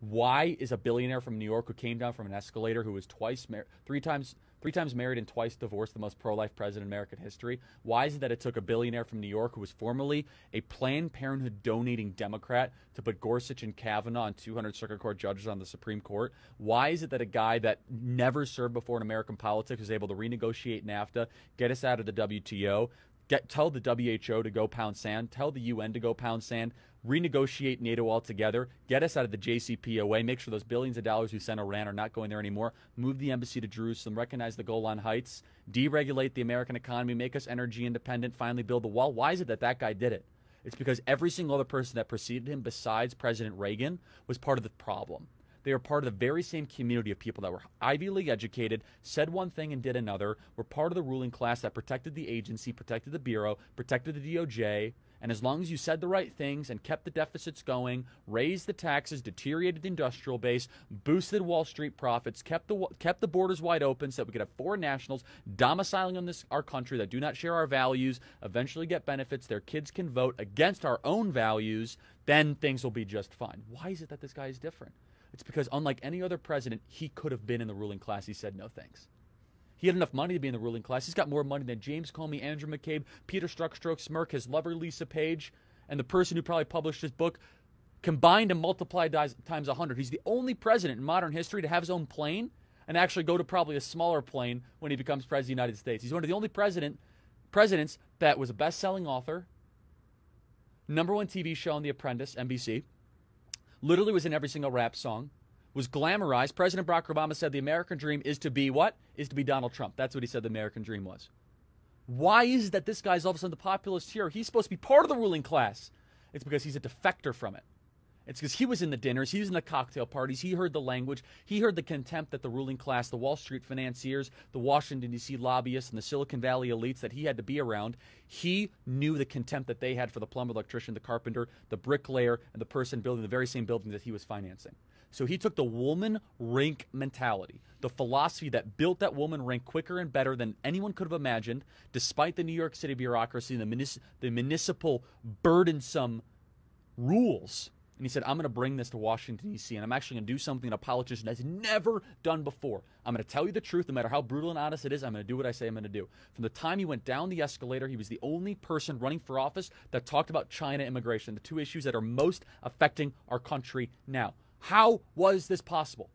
Why is a billionaire from New York who came down from an escalator, who was twice, mar- three times, three times married and twice divorced, the most pro-life president in American history? Why is it that it took a billionaire from New York who was formerly a Planned Parenthood donating Democrat to put Gorsuch and Kavanaugh and 200 Circuit Court judges on the Supreme Court? Why is it that a guy that never served before in American politics was able to renegotiate NAFTA, get us out of the WTO, get tell the WHO to go pound sand, tell the UN to go pound sand, renegotiate NATO altogether, get us out of the JCPOA, make sure those billions of dollars we sent Iran are not going there anymore, move the embassy to Jerusalem, recognize the Golan Heights, deregulate the American economy, make us energy independent, finally build the wall. Why is it that that guy did it? It's because every single other person that preceded him, besides President Reagan, was part of the problem. They are part of the very same community of people that were Ivy League educated, said one thing and did another, were part of the ruling class that protected the agency, protected the Bureau, protected the DOJ, and as long as you said the right things and kept the deficits going, raised the taxes, deteriorated the industrial base, boosted Wall Street profits, kept the kept the borders wide open so that we could have foreign nationals domiciling in this our country that do not share our values, eventually get benefits, their kids can vote against our own values, then things will be just fine. Why is it that this guy is different? It's because unlike any other president, he could have been in the ruling class. He said no thanks. He had enough money to be in the ruling class. He's got more money than James Comey, Andrew McCabe, Peter Strzok, Smirk, his lover Lisa Page, and the person who probably published his book combined and multiplied times 100. He's the only president in modern history to have his own plane and actually go to probably a smaller plane when he becomes president of the United States. He's one of the only president presidents that was a best-selling author, number one TV show on The Apprentice, NBC, literally was in every single rap song, was glamorized. President Barack Obama said the American dream is to be what? Is to be Donald Trump. That's what he said the American dream was. Why is it that this guy's all of a sudden the populist hero? He's supposed to be part of the ruling class. It's because he's a defector from it. It's because he was in the dinners, he was in the cocktail parties, he heard the language, he heard the contempt that the ruling class, the Wall Street financiers, the Washington, D.C. lobbyists, and the Silicon Valley elites that he had to be around. He knew the contempt that they had for the plumber, electrician, the carpenter, the bricklayer, and the person building the very same building that he was financing. So he took the Wollman Rink mentality, the philosophy that built that Wollman Rink quicker and better than anyone could have imagined, despite the New York City bureaucracy and the, the municipal burdensome rules and he said, I'm going to bring this to Washington, D.C., and I'm actually going to do something a politician has never done before. I'm going to tell you the truth, no matter how brutal and honest it is, I'm going to do what I say I'm going to do. From the time he went down the escalator, he was the only person running for office that talked about China immigration, the two issues that are most affecting our country now. How was this possible?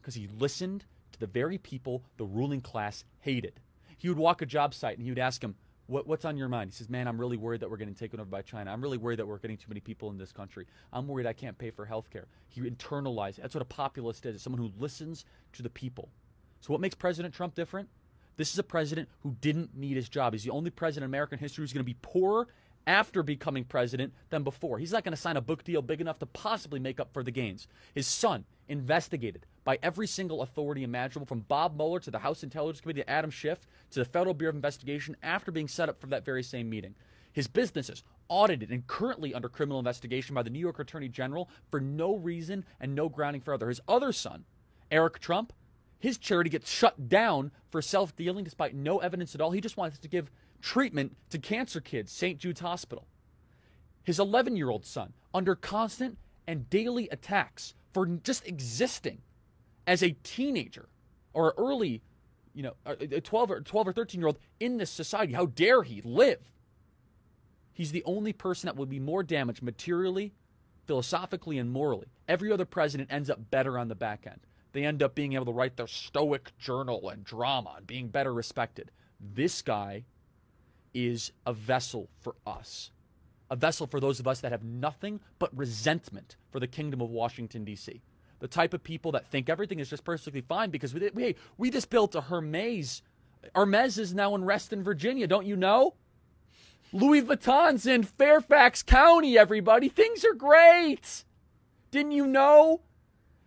Because he listened to the very people the ruling class hated. He would walk a job site and he would ask them, what, what's on your mind? He says, Man, I'm really worried that we're getting taken over by China. I'm really worried that we're getting too many people in this country. I'm worried I can't pay for health care. He internalized. That's what a populist is. Someone who listens to the people. So what makes President Trump different? This is a president who didn't need his job. He's the only president in American history who's going to be poorer after becoming president than before. He's not going to sign a book deal big enough to possibly make up for the gains. His son, investigated by every single authority imaginable, from Bob Mueller to the House Intelligence Committee to Adam Schiff to the Federal Bureau of Investigation, after being set up for that very same meeting. His businesses audited and currently under criminal investigation by the New York Attorney General for no reason and no grounding further. His other son, Eric Trump, his charity gets shut down for self dealing despite no evidence at all. He just wants to give treatment to cancer kids, St. Jude's Hospital. His 11 year old son, under constant and daily attacks for just existing as a teenager or early, you know, a 12 or 12 or 13 year old in this society. How dare he live? He's the only person that will be more damaged materially, philosophically, and morally. Every other president ends up better on the back end. They end up being able to write their stoic journal and drama and being better respected. This guy is a vessel for us, a vessel for those of us that have nothing but resentment for the kingdom of Washington, D.C. The type of people that think everything is just perfectly fine because we, we, we just built a Hermes. Hermes is now in Reston, Virginia. Don't you know? Louis Vuitton's in Fairfax County, everybody. Things are great. Didn't you know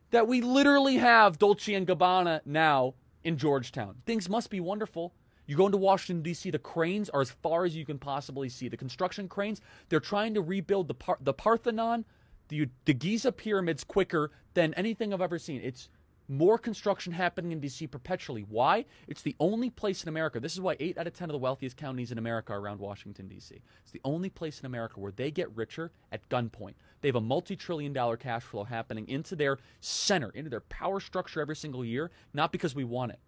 that we literally have Dolce and Gabbana now in Georgetown? Things must be wonderful. You go into Washington, D.C., the cranes are as far as you can possibly see. The construction cranes, they're trying to rebuild the, Par- the Parthenon, the, the Giza pyramids quicker than anything I've ever seen. It's more construction happening in DC perpetually. Why? It's the only place in America. This is why 8 out of 10 of the wealthiest counties in America are around Washington DC. It's the only place in America where they get richer at gunpoint. They have a multi-trillion dollar cash flow happening into their center, into their power structure every single year, not because we want it.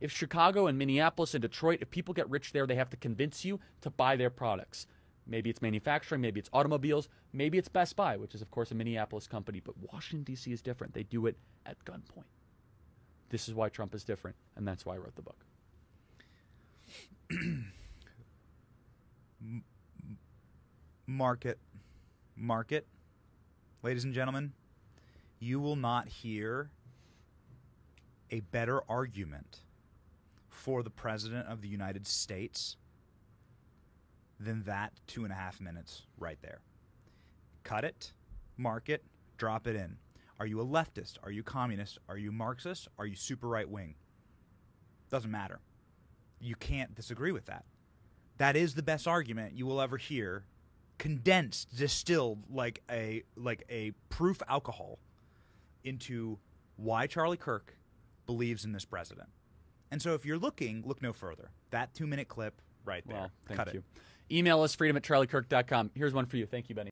If Chicago and Minneapolis and Detroit, if people get rich there, they have to convince you to buy their products. Maybe it's manufacturing, maybe it's automobiles, maybe it's Best Buy, which is, of course, a Minneapolis company. But Washington, D.C. is different. They do it at gunpoint. This is why Trump is different, and that's why I wrote the book. market, market, ladies and gentlemen, you will not hear a better argument for the President of the United States than that two and a half minutes right there. Cut it, mark it, drop it in. Are you a leftist? Are you communist? Are you Marxist? Are you super right wing? Doesn't matter. You can't disagree with that. That is the best argument you will ever hear, condensed, distilled like a like a proof alcohol into why Charlie Kirk believes in this president. And so if you're looking, look no further. That two minute clip right there. Well, thank Cut you. it. Email us freedom at charliekirk.com. Here's one for you. Thank you, Benny.